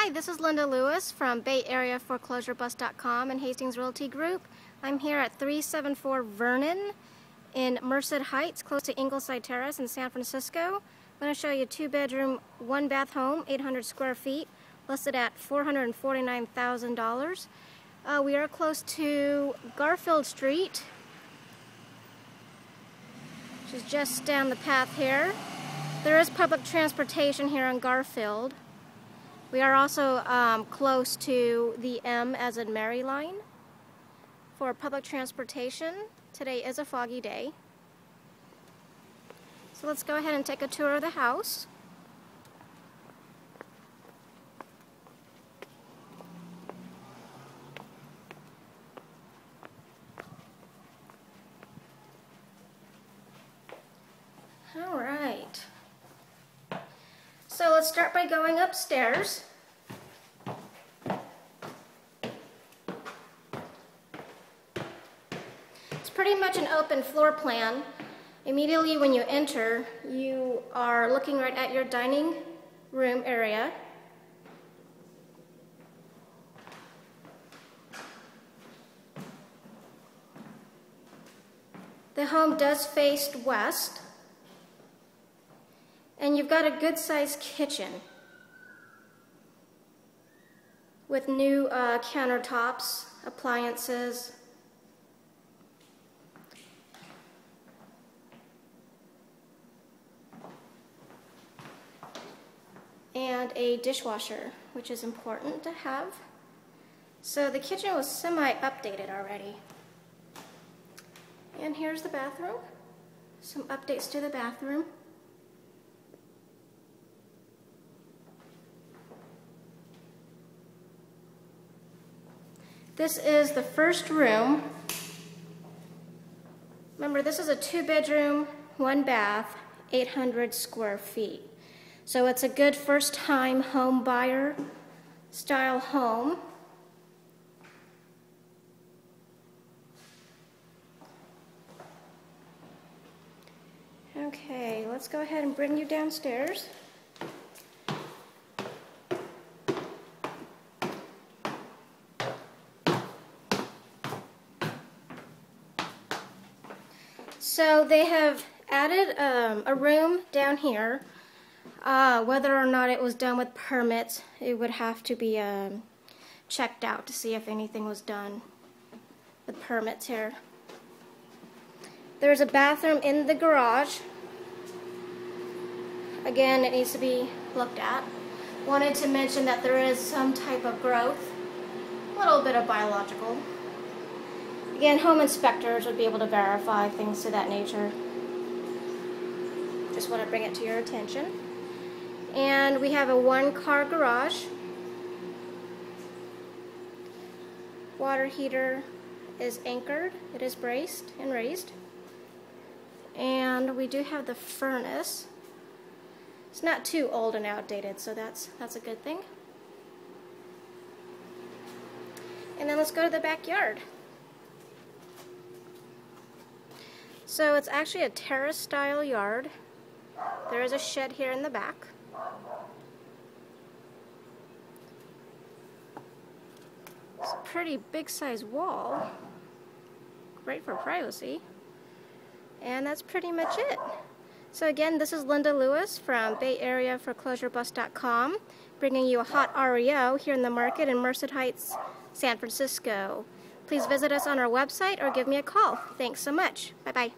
Hi, this is Linda Lewis from Bay Area ForeclosureBus.com and Hastings Realty Group. I'm here at 374 Vernon in Merced Heights, close to Ingleside Terrace in San Francisco. I'm going to show you a two-bedroom, one-bath home, 800 square feet, listed at $449,000. Uh, we are close to Garfield Street, which is just down the path here. There is public transportation here on Garfield. We are also um, close to the M as in Mary line for public transportation. Today is a foggy day. So let's go ahead and take a tour of the house. All right. So let's start by going upstairs. It's pretty much an open floor plan. Immediately when you enter, you are looking right at your dining room area. The home does face west. And you've got a good sized kitchen with new uh, countertops, appliances. And a dishwasher, which is important to have. So the kitchen was semi-updated already. And here's the bathroom. Some updates to the bathroom. This is the first room. Remember, this is a two bedroom, one bath, 800 square feet. So it's a good first time home buyer style home. Okay, let's go ahead and bring you downstairs. So they have added um, a room down here. Uh, whether or not it was done with permits, it would have to be um, checked out to see if anything was done with permits here. There's a bathroom in the garage. Again, it needs to be looked at. Wanted to mention that there is some type of growth, a little bit of biological. Again, home inspectors would be able to verify things to that nature. Just want to bring it to your attention. And we have a one-car garage. Water heater is anchored. It is braced and raised. And we do have the furnace. It's not too old and outdated, so that's that's a good thing. And then let's go to the backyard. So it's actually a terrace style yard. There is a shed here in the back. It's a pretty big size wall. Great for privacy. And that's pretty much it. So again, this is Linda Lewis from Bay Area bringing you a hot REO here in the market in Merced Heights, San Francisco. Please visit us on our website or give me a call. Thanks so much. Bye-bye.